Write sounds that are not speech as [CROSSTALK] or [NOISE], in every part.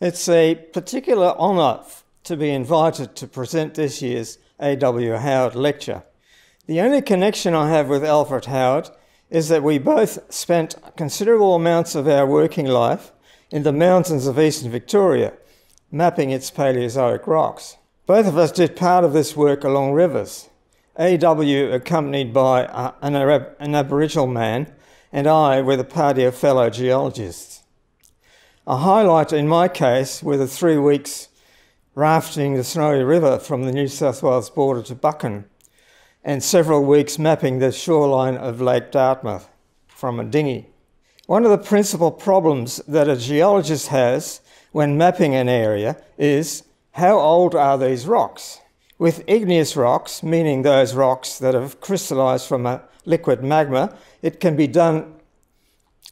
It's a particular honour to be invited to present this year's A.W. Howitt Lecture. The only connection I have with Alfred Howitt is that we both spent considerable amounts of our working life in the mountains of eastern Victoria, mapping its Paleozoic rocks. Both of us did part of this work along rivers. AW accompanied by uh, an, an Aboriginal man, and I with a party of fellow geologists. A highlight in my case were the three weeks rafting the Snowy River from the New South Wales border to Buchan, and several weeks mapping the shoreline of Lake Dartmouth from a dinghy. One of the principal problems that a geologist has when mapping an area is how old are these rocks? With igneous rocks, meaning those rocks that have crystallized from a liquid magma, it can be done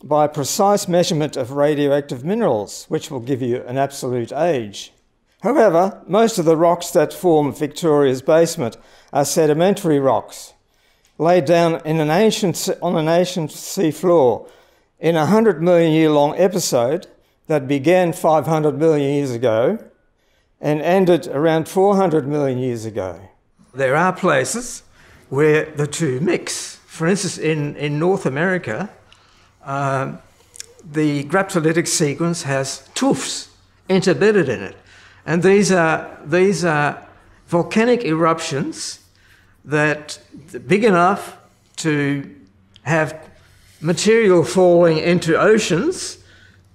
by precise measurement of radioactive minerals, which will give you an absolute age. However, most of the rocks that form Victoria's basement are sedimentary rocks, laid down in an ancient, on an ancient sea floor in a 100 million year long episode that began 500 million years ago and ended around 400 million years ago. There are places where the two mix. For instance, in, in North America, uh, the graptolitic sequence has tuffs interbedded in it. And these are, these are volcanic eruptions that big enough to have material falling into oceans,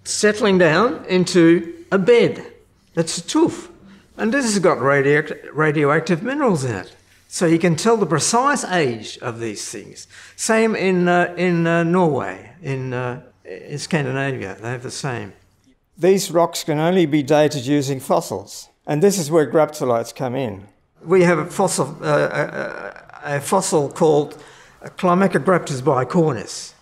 settling down into a bed. That's a tuff. And this has got radioactive minerals in it. So you can tell the precise age of these things. Same in, uh, in uh, Norway, in, uh, in Scandinavia, they have the same. These rocks can only be dated using fossils, and this is where graptolites come in. We have a fossil, uh, a, uh, a, fossil called Climacograptus bicornis,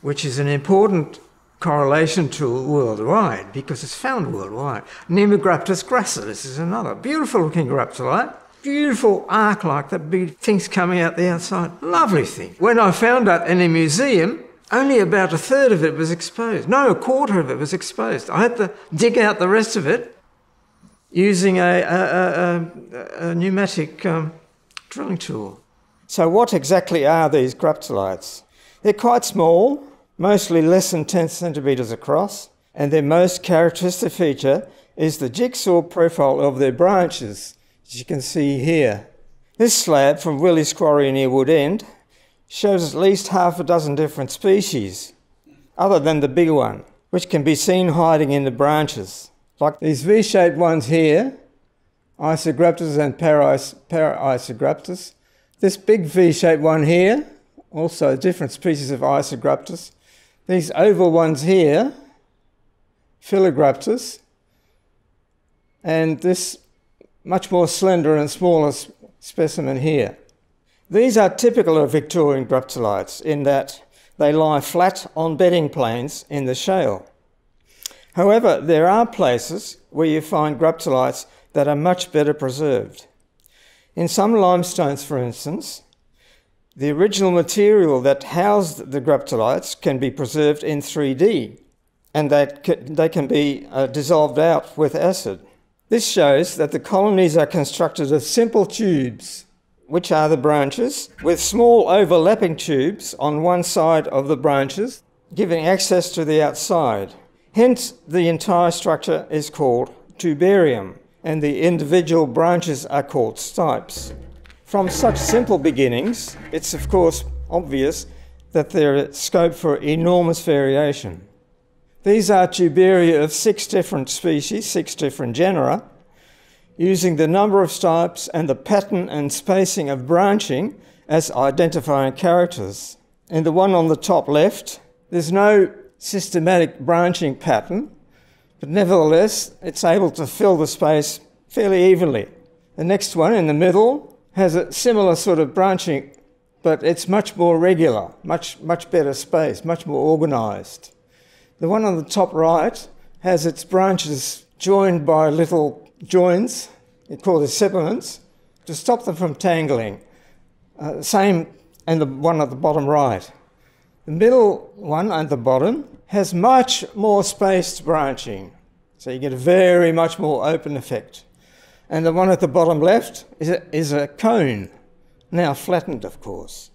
which is an important correlation tool worldwide because it's found worldwide. Nemagraptus gracilis is another beautiful looking graptolite. Beautiful arc like that, big things coming out the outside. Lovely thing. When I found that in a museum, only about a third of it was exposed. No, a quarter of it was exposed. I had to dig out the rest of it using a, a, a, a pneumatic um, drilling tool. So, what exactly are these graptolites? They're quite small, mostly less than 10 centimetres across, and their most characteristic feature is the jigsaw profile of their branches, as you can see here. This slab from Willie's Quarry near Woodend shows at least half a dozen different species, other than the big one, which can be seen hiding in the branches. Like these V-shaped ones here, Isograptus and Parisograptus. This big V-shaped one here, also different species of Isograptus. These oval ones here, Phyllograptus, and this much more slender and smaller specimen here. These are typical of Victorian graptolites in that they lie flat on bedding planes in the shale. However, there are places where you find graptolites that are much better preserved. In some limestones, for instance, the original material that housed the graptolites can be preserved in 3D and that they can be uh, dissolved out with acid. This shows that the colonies are constructed of simple tubes which are the branches, with small overlapping tubes on one side of the branches, giving access to the outside. Hence, the entire structure is called tubarium, and the individual branches are called stipes. From such simple beginnings, it's of course obvious that there is scope for enormous variation. These are tubaria of six different species, six different genera, using the number of stipes and the pattern and spacing of branching as identifying characters. In the one on the top left, there's no systematic branching pattern, but nevertheless, it's able to fill the space fairly evenly. The next one in the middle has a similar sort of branching, but it's much more regular, much, much better space, much more organized. The one on the top right has its branches joined by little joins, it's called the sibilants, to stop them from tangling. Uh, same and the one at the bottom right. The middle one at the bottom has much more spaced branching. So you get a very much more open effect. And the one at the bottom left is a, is a cone, now flattened, of course.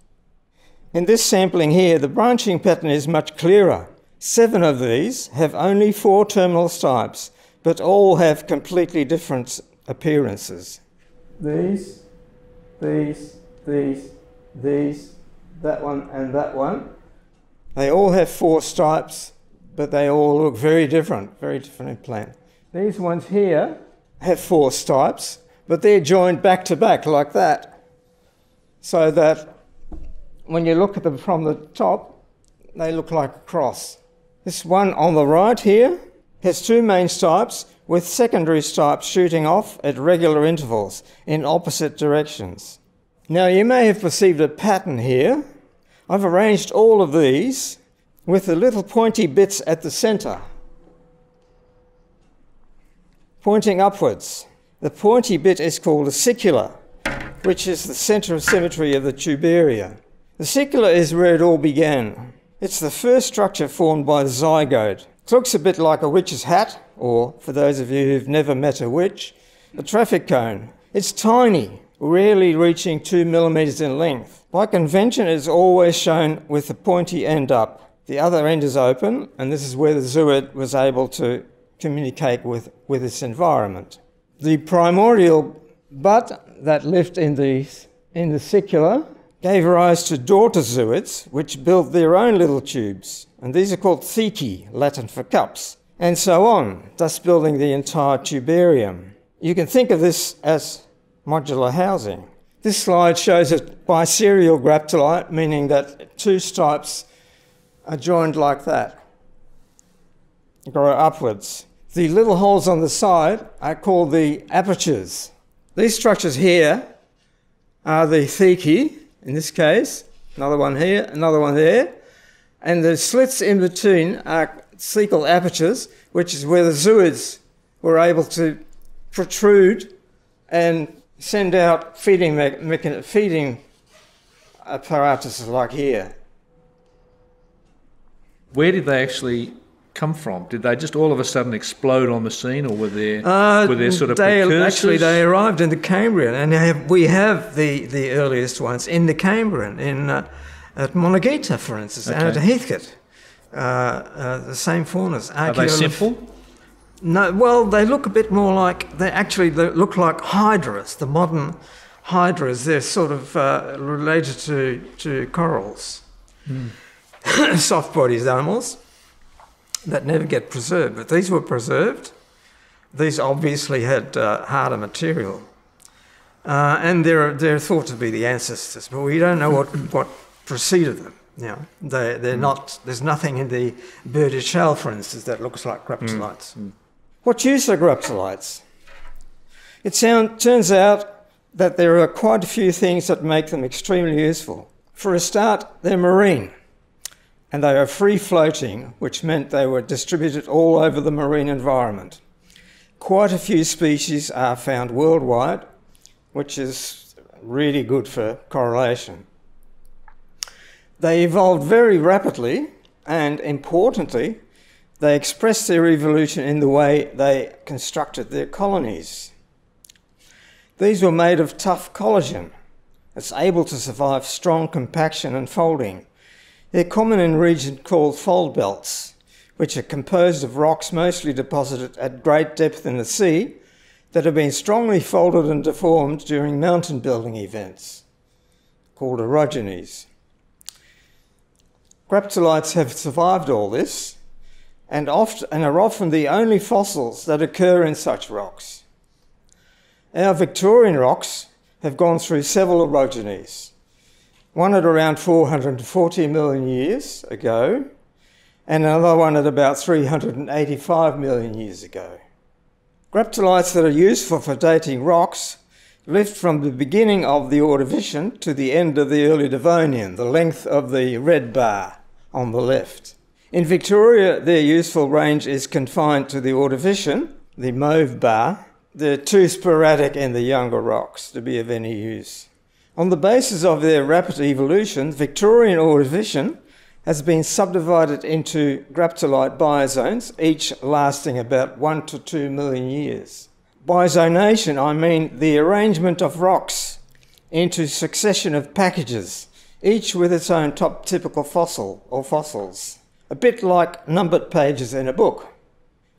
In this sampling here, the branching pattern is much clearer. Seven of these have only four terminal stipes, but all have completely different appearances. These, these, these, these, that one, and that one. They all have four stipes, but they all look very different, very different in plan. These ones here have four stipes, but they're joined back to back like that, so that when you look at them from the top, they look like a cross. This one on the right here has two main stipes with secondary stipes shooting off at regular intervals in opposite directions. Now you may have perceived a pattern here. I've arranged all of these with the little pointy bits at the centre, pointing upwards. The pointy bit is called a sicula, which is the centre of symmetry of the tubaria. The sicula is where it all began. It's the first structure formed by the zygote. It looks a bit like a witch's hat, or for those of you who've never met a witch, a traffic cone. It's tiny, rarely reaching two millimeters in length. By convention, it's always shown with the pointy end up. The other end is open, and this is where the zooid was able to communicate with, with its environment. The primordial bud that lived in the, in the sicula gave rise to daughter zooids, which built their own little tubes, and these are called thecae, Latin for cups, and so on, thus building the entire tubarium. You can think of this as modular housing. This slide shows a biserial graptolite, meaning that two stipes are joined like that, grow upwards. The little holes on the side are called the apertures. These structures here are the thecae, in this case, another one here, another one there, and the slits in between are thecal apertures, which is where the zooids were able to protrude and send out feeding, feeding apparatuses like here. Where did they actually come from? Did they just all of a sudden explode on the scene, or were there uh, were there sort of they, precursors? Actually, they arrived in the Cambrian, and have, we have the, the earliest ones in the Cambrian, in uh, at Monongahela, for instance, okay. and at Heathcote. Uh, uh, the same faunas. Are they simple? No, well, they look a bit more like they actually they look like hydras. The modern hydras, they're sort of uh, related to to corals, mm. [COUGHS] soft-bodied animals that never get preserved. But these were preserved. These obviously had uh, harder material. Uh, and they're, they're thought to be the ancestors, but we don't know what, what preceded them. You know, they, they're mm. not, there's nothing in the Burgess shale, for instance, that looks like graptolites. Mm. What use are graptolites? It sound, turns out that there are quite a few things that make them extremely useful. For a start, they're marine and they are free floating, which meant they were distributed all over the marine environment. Quite a few species are found worldwide, which is really good for correlation. They evolved very rapidly, and importantly, they expressed their evolution in the way they constructed their colonies. These were made of tough collagen. It's able to survive strong compaction and folding they're common in regions called fold belts, which are composed of rocks mostly deposited at great depth in the sea that have been strongly folded and deformed during mountain building events, called orogenies. Graptolites have survived all this and, oft, and are often the only fossils that occur in such rocks. Our Victorian rocks have gone through several orogenies one at around 440 million years ago, and another one at about 385 million years ago. Graptolites that are useful for dating rocks lived from the beginning of the Ordovician to the end of the early Devonian, the length of the red bar on the left. In Victoria, their useful range is confined to the Ordovician, the mauve bar. They're too sporadic in the younger rocks to be of any use. On the basis of their rapid evolution, Victorian Ordovician has been subdivided into graptolite biozones, each lasting about one to two million years. By zonation, I mean the arrangement of rocks into succession of packages, each with its own top typical fossil or fossils, a bit like numbered pages in a book.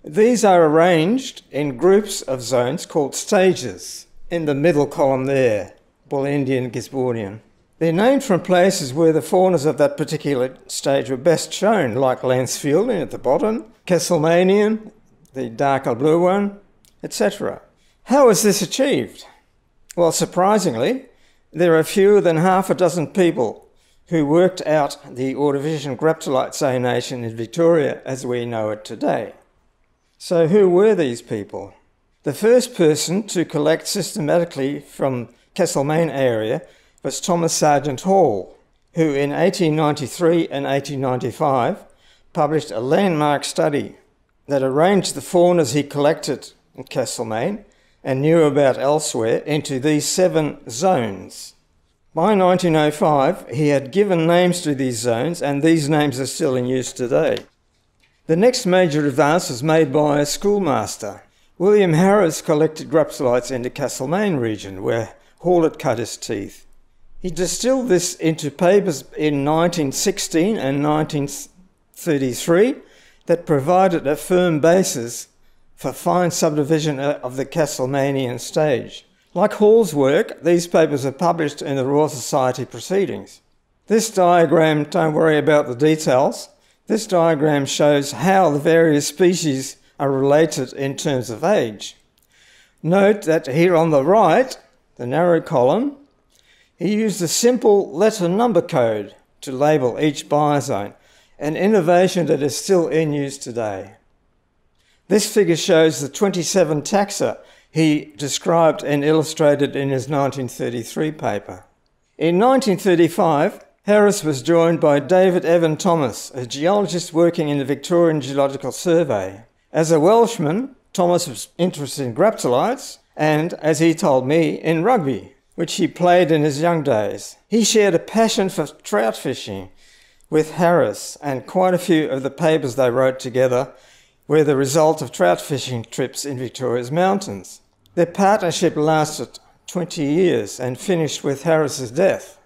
These are arranged in groups of zones called stages, in the middle column there, Bolindian Gisbornian. They're named from places where the faunas of that particular stage were best shown, like Lancefield at the bottom, Castlemainian, the darker blue one, etc. How was this achieved? Well, surprisingly, there are fewer than half a dozen people who worked out the Ordovician graptolite zonation in Victoria as we know it today. So, who were these people? The first person to collect systematically from Castlemaine area was Thomas Sergeant Hall, who in 1893 and 1895 published a landmark study that arranged the faunas he collected in Castlemaine and knew about elsewhere into these seven zones. By 1905, he had given names to these zones, and these names are still in use today. The next major advance was made by a schoolmaster. William Harris collected graptolites in the Castlemaine region, where Hall had cut his teeth. He distilled this into papers in 1916 and 1933 that provided a firm basis for fine subdivision of the Castlemainian stage. Like Hall's work, these papers are published in the Royal Society proceedings. This diagram, don't worry about the details, this diagram shows how the various species are related in terms of age. Note that here on the right, the narrow column, he used a simple letter number code to label each biozone, an innovation that is still in use today. This figure shows the 27 taxa he described and illustrated in his 1933 paper. In 1935, Harris was joined by David Evan Thomas, a geologist working in the Victorian Geological Survey. As a Welshman, Thomas was interested in graptolites and, as he told me, in rugby, which he played in his young days. He shared a passion for trout fishing with Harris, and quite a few of the papers they wrote together were the result of trout fishing trips in Victoria's mountains. Their partnership lasted 20 years and finished with Harris's death.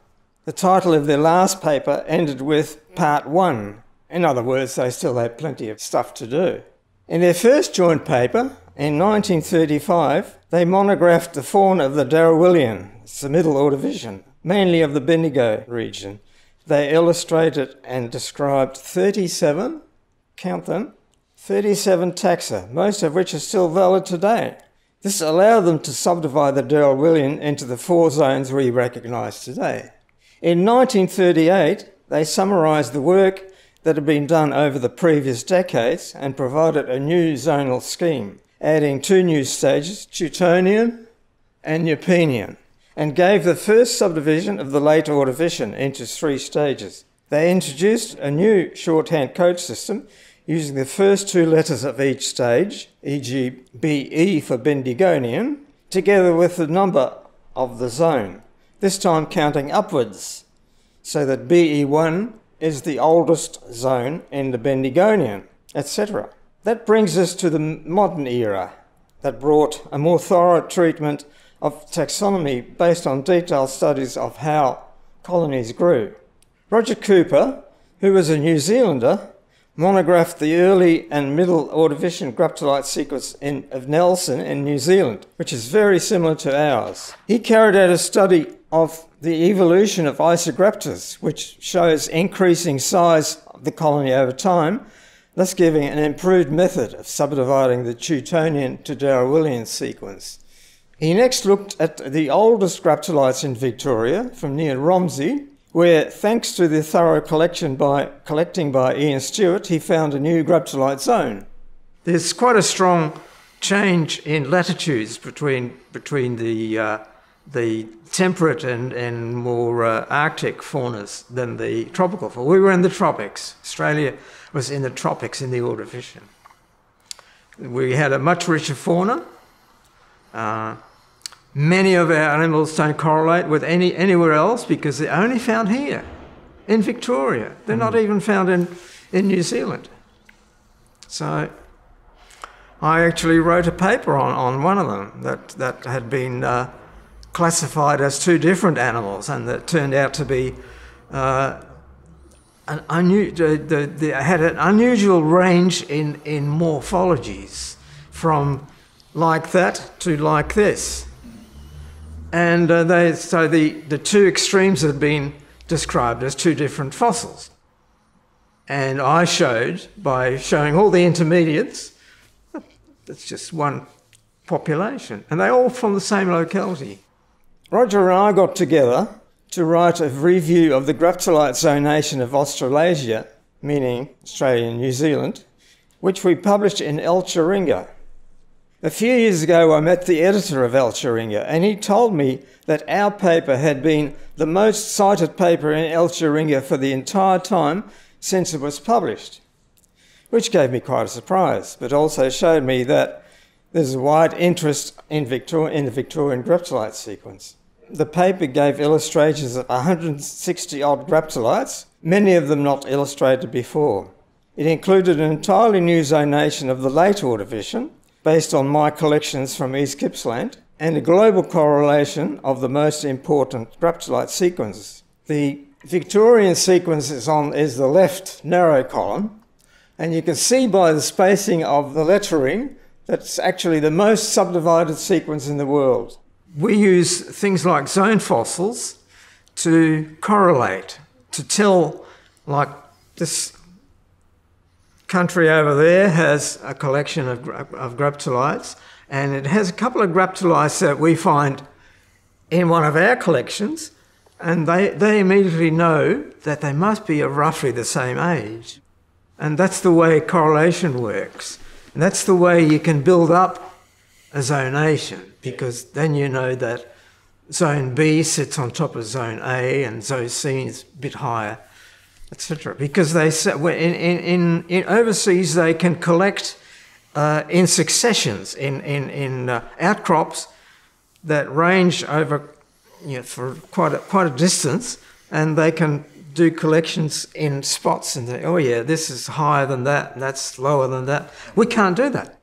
The title of their last paper ended with Part 1. In other words, they still had plenty of stuff to do. In their first joint paper, in 1935, they monographed the fauna of the Darriwilian, it's the middle Ordovician, mainly of the Bendigo region. They illustrated and described 37, count them, 37 taxa, most of which are still valid today. This allowed them to subdivide the Darriwilian into the four zones we recognise today. In 1938, they summarised the work that had been done over the previous decades and provided a new zonal scheme, adding two new stages, Chewtonian and Yapeenian, and gave the first subdivision of the late Ordovician into three stages. They introduced a new shorthand code system using the first two letters of each stage, e.g., BE for Bendigonian, together with the number of the zone this time counting upwards, so that BE1 is the oldest zone in the Bendigonian, etc. That brings us to the modern era that brought a more thorough treatment of taxonomy based on detailed studies of how colonies grew. Roger Cooper, who was a New Zealander, monographed the early and middle Ordovician graptolite sequence in, of Nelson in New Zealand, which is very similar to ours. He carried out a study of the evolution of Isograptus, which shows increasing size of the colony over time, thus giving an improved method of subdividing the Chewtonian to Darriwilian sequence. He next looked at the oldest graptolites in Victoria from near Romsey, where, thanks to the thorough collection by, collecting by Ian Stewart, he found a new graptolite zone. There's quite a strong change in latitudes between, between the uh, the temperate and, and more uh, Arctic faunas than the tropical fauna. We were in the tropics. Australia was in the tropics in the Ordovician. We had a much richer fauna. Uh, many of our animals don't correlate with any, anywhere else because they're only found here. in Victoria. They're mm. not even found in, in New Zealand. So I actually wrote a paper on, on one of them that, that had been uh, classified as two different animals and that turned out to be uh, an unu- the, the, had an unusual range in, in morphologies from like that to like this. And uh, they, so the, the two extremes had been described as two different fossils. And I showed, by showing all the intermediates, that's just one population. And they're all from the same locality. Roger and I got together to write a review of the graptolite zonation of Australasia, meaning Australia and New Zealand, which we published in Alcheringa. A few years ago, I met the editor of Alcheringa, and he told me that our paper had been the most cited paper in Alcheringa for the entire time since it was published, which gave me quite a surprise, but also showed me that there's a wide interest in, Victor- in the Victorian graptolite sequence. The paper gave illustrations of 160 odd graptolites, many of them not illustrated before. It included an entirely new zonation of the late Ordovician, based on my collections from East Gippsland, and a global correlation of the most important graptolite sequences. The Victorian sequence is, on, is the left narrow column, and you can see by the spacing of the lettering that's actually the most subdivided sequence in the world we use things like zone fossils to correlate, to tell, like this country over there has a collection of, of graptolites, and it has a couple of graptolites that we find in one of our collections, and they, they immediately know that they must be of roughly the same age. And that's the way correlation works. And that's the way you can build up a zonation because then you know that zone B sits on top of zone A and zone C is a bit higher, etc. Because they in, in, in overseas they can collect uh, in successions in in, in uh, outcrops that range over you know, for quite a, quite a distance, and they can do collections in spots and say, oh yeah, this is higher than that, and that's lower than that. We can't do that.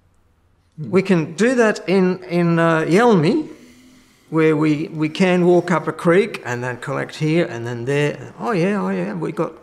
We can do that in, in uh, Yalmy, where we, we can walk up a creek and then collect here and then there. Oh, yeah, oh, yeah, we've got,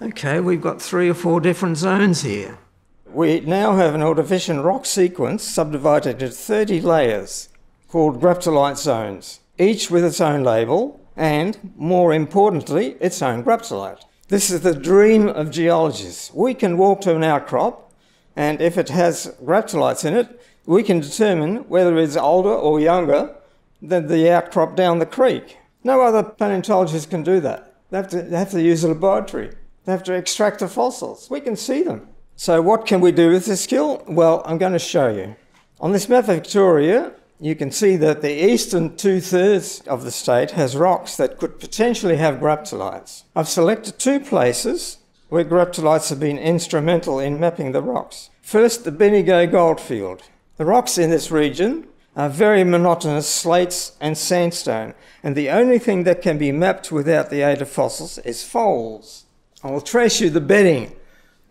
okay, we've got three or four different zones here. We now have an Ordovician rock sequence subdivided into 30 layers called graptolite zones, each with its own label and, more importantly, its own graptolite. This is the dream of geologists. We can walk to an outcrop and if it has graptolites in it, we can determine whether it's older or younger than the outcrop down the creek. No other paleontologist can do that. They have to, they have to use a laboratory. They have to extract the fossils. We can see them. So what can we do with this skill? Well, I'm going to show you. On this map of Victoria, you can see that the eastern two-thirds of the state has rocks that could potentially have graptolites. I've selected two places where graptolites have been instrumental in mapping the rocks. First, the Bendigo Goldfield. The rocks in this region are very monotonous slates and sandstone, and the only thing that can be mapped without the aid of fossils is folds. I will trace you the bedding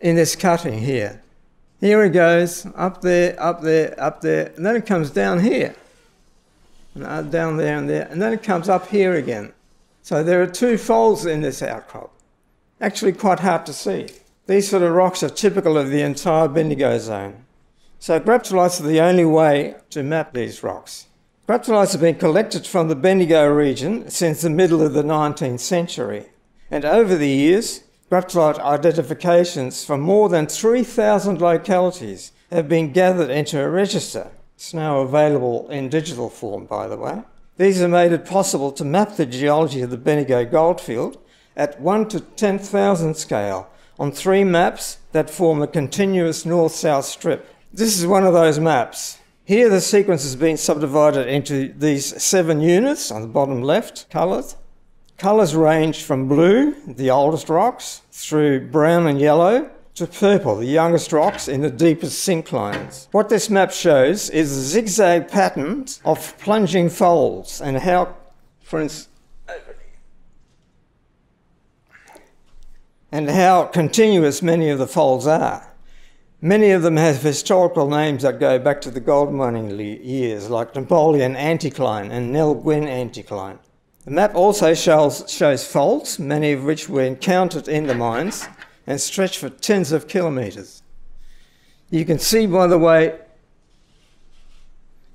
in this cutting here. Here it goes, up there, up there, up there, and then it comes down here. And uh, down there and there, and then it comes up here again. So there are two folds in this outcrop. Actually quite hard to see. These sort of rocks are typical of the entire Bendigo zone. So graptolites are the only way to map these rocks. Graptolites have been collected from the Bendigo region since the middle of the 19th century. And over the years, graptolite identifications from more than 3,000 localities have been gathered into a register. It's now available in digital form, by the way. These have made it possible to map the geology of the Bendigo goldfield at 1 to 10,000 scale on three maps that form a continuous north-south strip. This is one of those maps. Here the sequence has been subdivided into these seven units on the bottom left, coloured. Colours range from blue, the oldest rocks, through brown and yellow, to purple, the youngest rocks in the deepest synclines. What this map shows is zigzag pattern of plunging folds and how, for instance, and how continuous many of the folds are. Many of them have historical names that go back to the gold mining years, like Napoleon anticline and Nell Gwyn anticline. The map also shows, shows faults, many of which were encountered in the mines and stretch for tens of kilometres. You can see by the way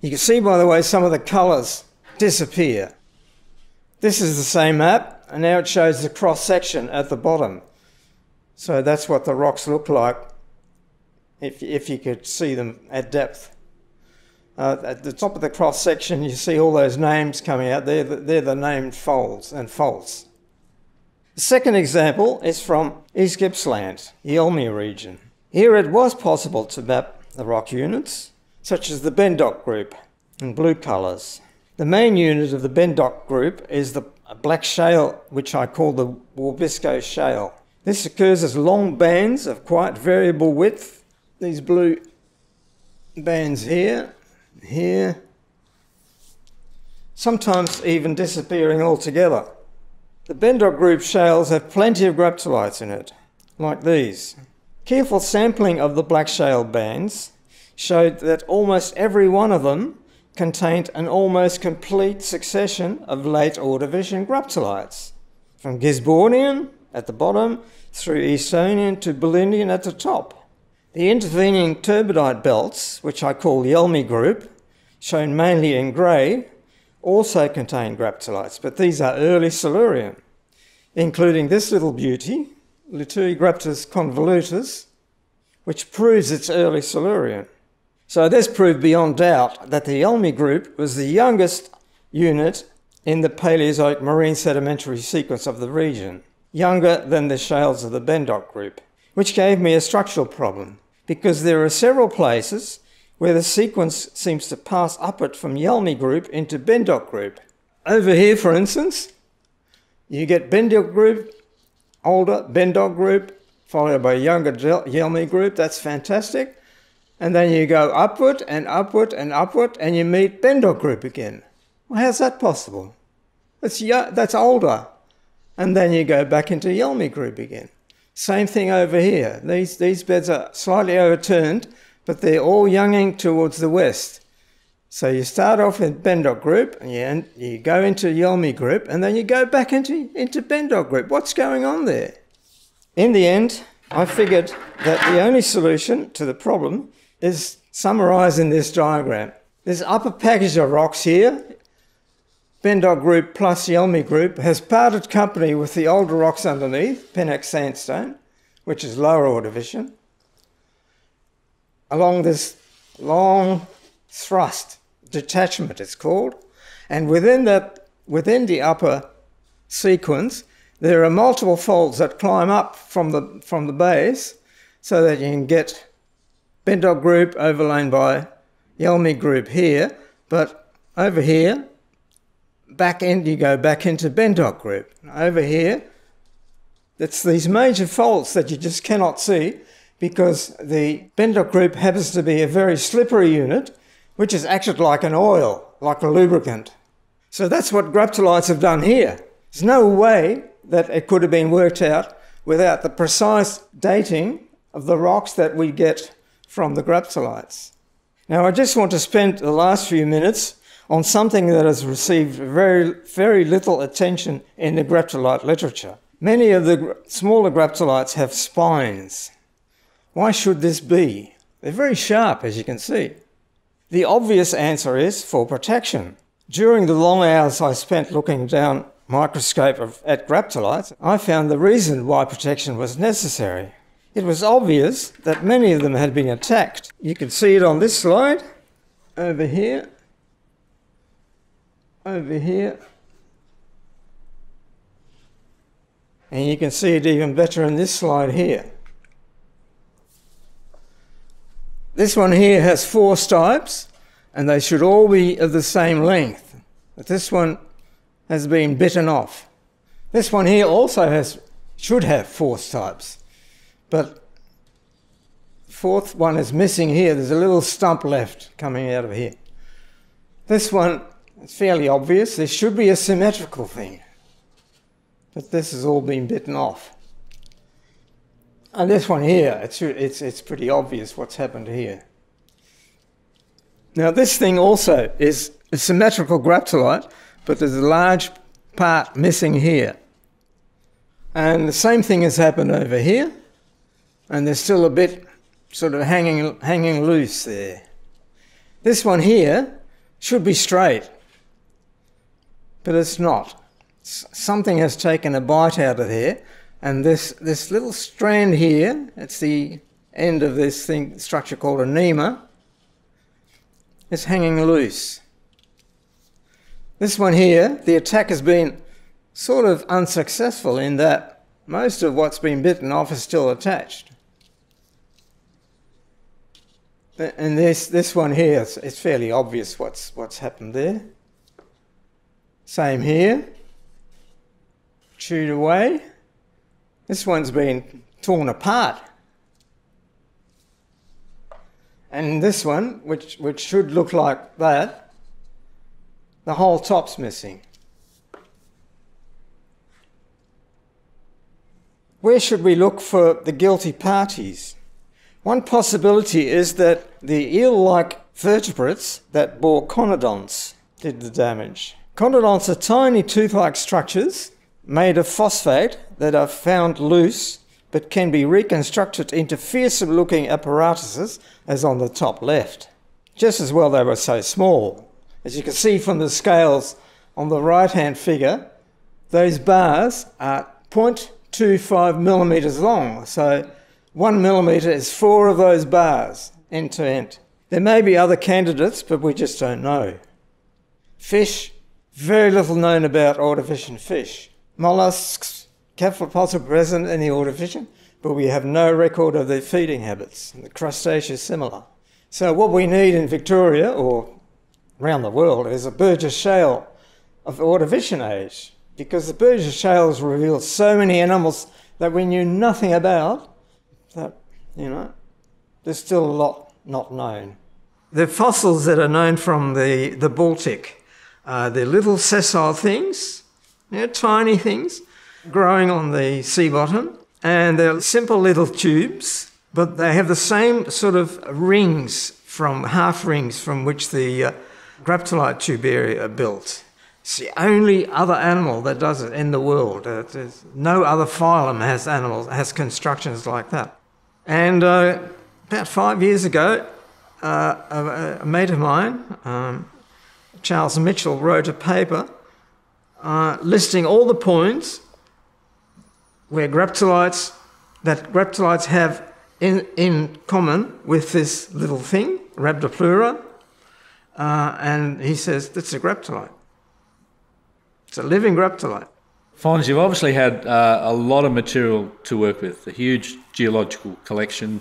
you can see by the way some of the colours disappear. This is the same map and now it shows the cross section at the bottom. So that's what the rocks look like if, if you could see them at depth. Uh, at the top of the cross section, you see all those names coming out. They're the, they're the named folds and faults. The second example is from East Gippsland, the Yalmy region. Here it was possible to map the rock units, such as the Bendoc group in blue colours. The main unit of the Bendoc group is the black shale, which I call the Warbisco shale. This occurs as long bands of quite variable width these blue bands here, here, sometimes even disappearing altogether. The Bendoc group shales have plenty of graptolites in it, like these. Careful sampling of the black shale bands showed that almost every one of them contained an almost complete succession of late Ordovician graptolites, from Gisbornian at the bottom through Eastonian to Bolindian at the top. The intervening turbidite belts, which I call the Yalmy group, shown mainly in grey, also contain graptolites, but these are early Silurian, including this little beauty, Lituigraptus convolutus, which proves it's early Silurian. So this proved beyond doubt that the Yalmy group was the youngest unit in the Paleozoic marine sedimentary sequence of the region, younger than the shales of the Bendoc group, which gave me a structural problem because there are several places where the sequence seems to pass upward from Yalmy group into Bendoc group. Over here, for instance, you get Bendoc group, older Bendoc group, followed by younger Yalmy group. That's fantastic. And then you go upward and upward and upward, and you meet Bendoc group again. Well, how's that possible? That's, that's older. And then you go back into Yalmy group again. Same thing over here. These, these beds are slightly overturned, but they're all younging towards the west. So you start off in Bendoc group, and you, you go into Yalmy group, and then you go back into, into Bendoc group. What's going on there? In the end, I figured that the only solution to the problem is summarised in this diagram. This upper package of rocks here Bendoc Group plus Yalmy Group has parted company with the older rocks underneath, Pinnak Sandstone, which is lower Ordovician, along this long thrust, detachment it's called, and within that, within the upper sequence, there are multiple folds that climb up from the, from the base so that you can get Bendoc Group overlain by Yalmy Group here, but over here back end you go back into Bendoc group. Over here, it's these major faults that you just cannot see because the Bendoc group happens to be a very slippery unit, which is acted like an oil, like a lubricant. So that's what graptolites have done here. There's no way that it could have been worked out without the precise dating of the rocks that we get from the graptolites. Now I just want to spend the last few minutes on something that has received very, very little attention in the graptolite literature. Many of the smaller graptolites have spines. Why should this be? They're very sharp, as you can see. The obvious answer is for protection. During the long hours I spent looking down microscope of, at graptolites, I found the reason why protection was necessary. It was obvious that many of them had been attacked. You can see it on this slide over here over here. And you can see it even better in this slide here. This one here has four stipes and they should all be of the same length. But this one has been bitten off. This one here also has should have four stipes. But fourth one is missing here. There's a little stump left coming out of here. This one it's fairly obvious. There should be a symmetrical thing. But this has all been bitten off. And this one here, it's, it's, it's pretty obvious what's happened here. Now this thing also is a symmetrical graptolite, but there's a large part missing here. And the same thing has happened over here, and there's still a bit sort of hanging, hanging loose there. This one here should be straight, but it's not. Something has taken a bite out of here, and this, this little strand here, it's the end of this thing, structure called a nema, is hanging loose. This one here, the attack has been sort of unsuccessful in that most of what's been bitten off is still attached. And this, this one here, it's, it's fairly obvious what's, what's happened there. Same here. Chewed away. This one's been torn apart. And this one, which, which should look like that, the whole top's missing. Where should we look for the guilty parties? One possibility is that the eel-like vertebrates that bore conodonts did the damage. Conodonts are tiny tooth-like structures made of phosphate that are found loose but can be reconstructed into fearsome looking apparatuses as on the top left. Just as well they were so small. As you can see from the scales on the right hand figure, those bars are 0.25 millimetres long. So one millimetre is four of those bars end to end. There may be other candidates, but we just don't know. Fish, very little known about ordovician fish. Mollusks, Cephalopods are present in the ordovician, but we have no record of their feeding habits. The crustacea is similar. So what we need in Victoria, or around the world, is a Burgess shale of ordovician age, because the Burgess shales revealed so many animals that we knew nothing about, that, you know, there's still a lot not known. The fossils that are known from the, the Baltic, uh, they're little sessile things, you know, tiny things, growing on the sea bottom, and they're simple little tubes, but they have the same sort of rings from half rings from which the uh, graptolite tubaria are built. It's the only other animal that does it in the world. Uh, no other phylum has animals has constructions like that. And uh, about five years ago, uh, a, a, mate of mine, um, Charles Mitchell, wrote a paper uh, listing all the points where graptolites, that graptolites have in, in common with this little thing, Rhabdopleura, uh, and he says that's a graptolite. It's a living graptolite. Fons, you've obviously had uh, a lot of material to work with, a huge geological collection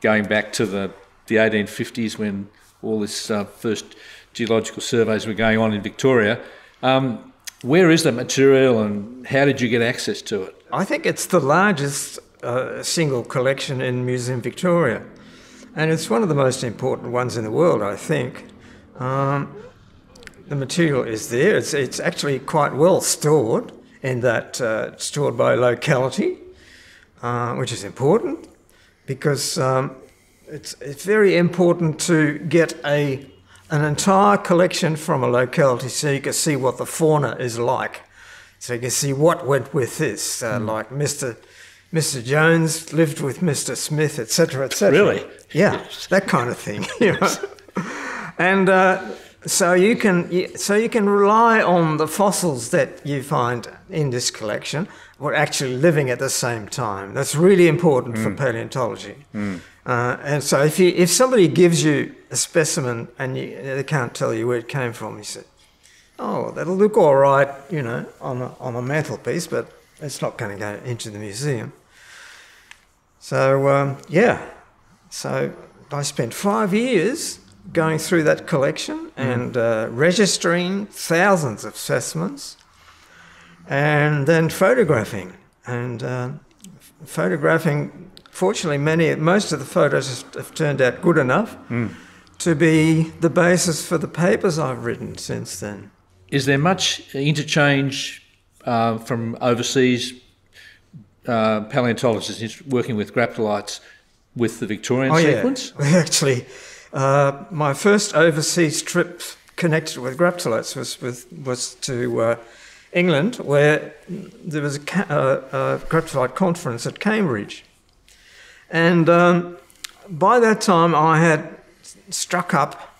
going back to the, the 1850s when all this uh, first geological surveys were going on in Victoria. Um, where is that material and how did you get access to it? I think it's the largest uh, single collection in Museum Victoria, and it's one of the most important ones in the world, I think. Um, the material is there. It's, it's actually quite well stored in that uh, stored by locality, uh, which is important because um, it's, it's very important to get a, an entire collection from a locality so you can see what the fauna is like. So you can see what went with this, uh, mm. like Mr. Mr. Jones lived with Mr. Smith, etc., etc. Really? Yeah, that kind of thing. [LAUGHS] You know? and uh, so you can so you can rely on the fossils that you find in this collection were actually living at the same time. That's really important mm. for paleontology. Mm. Uh, and so if you if somebody gives you a specimen and you, they can't tell you where it came from, you said, oh, that'll look all right, you know, on a, on a mantelpiece, but it's not going to go into the museum. So, um, yeah, so I spent five years going through that collection mm. and uh, registering thousands of specimens and then photographing. And uh, photographing, fortunately, many, most of the photos have turned out good enough mm. To be the basis for the papers I've written since then. Is there much interchange uh, from overseas uh, paleontologists working with graptolites with the Victorian Oh, sequence? yeah. [LAUGHS] Actually, uh, my first overseas trip connected with graptolites was with, was to uh, England, where there was a, ca- uh, a graptolite conference at Cambridge, and um, by that time I had struck up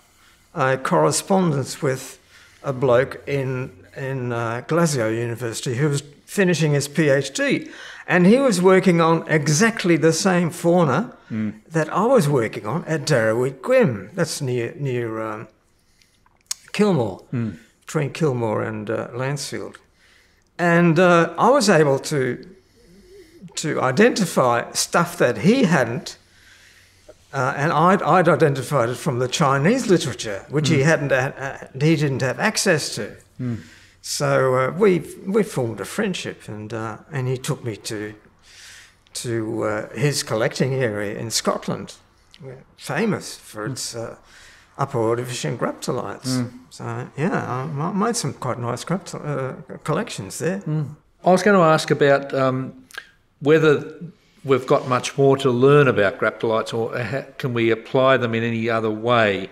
a correspondence with a bloke in in uh, Glasgow University who was finishing his PhD, and he was working on exactly the same fauna that I was working on at Darraweit Guim. That's near near um, Kilmore, between Kilmore and uh, Lancefield, and uh, I was able to to identify stuff that he hadn't. Uh, and I'd, I'd identified it from the Chinese literature, which he hadn't, uh, he didn't have access to. So uh, we we formed a friendship, and uh, and he took me to to uh, his collecting area in Scotland, famous for its uh, upper Ordovician graptolites. So yeah, I made some quite nice graptol- uh, collections there. I was going to ask about um, whether we've got much more to learn about graptolites, or ha- can we apply them in any other way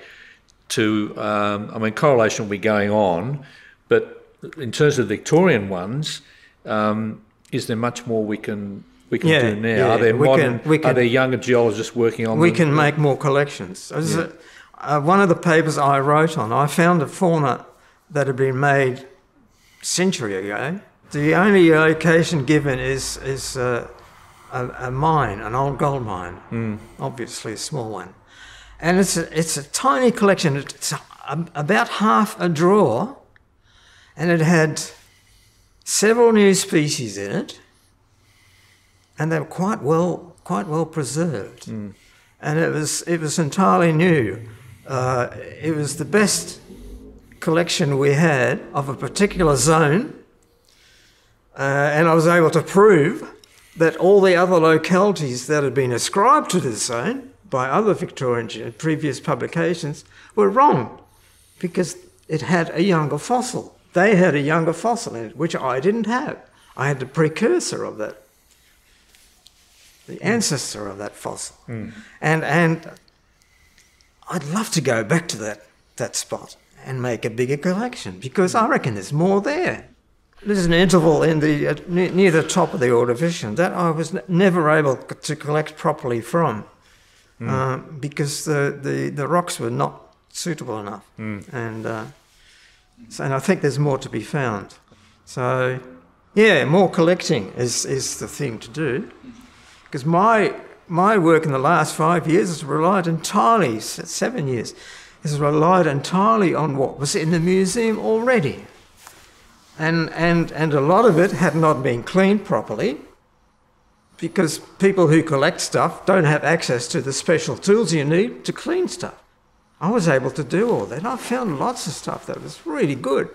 to? Um, I mean, correlation will be going on, but in terms of Victorian ones, um, is there much more we can we can Yeah, do now? yeah, are there we modern? can- we are there younger geologists working on? We them? can make more collections. A- uh, one of the papers I wrote on, I found a fauna that had been made century ago. The only location given is is uh, a, a mine, an old gold mine, obviously a small one, and it's a, it's a tiny collection. It's a, about half a drawer, and it had several new species in it, and they were quite well quite well preserved. And it was it was entirely new. Uh, it was the best collection we had of a particular zone, uh, and I was able to prove that all the other localities that had been ascribed to this zone by other Victorian previous publications were wrong, because it had a younger fossil. They had a younger fossil in it, which I didn't have. I had the precursor of that the hmm. ancestor of that fossil. Hmm. And and I'd love to go back to that that spot and make a bigger collection because I reckon there's more there. There's an interval in the uh, near, the top of the Ordovician that I was never able to collect properly from um, because the, the, the rocks were not suitable enough. And uh, so, and I think there's more to be found. So yeah, more collecting is, is the thing to do because my my work in the last five years has relied entirely, seven years, has relied entirely on what was in the museum already, and and and a lot of it had not been cleaned properly, because people who collect stuff don't have access to the special tools you need to clean stuff. I was able to do all that. I found lots of stuff that was really good.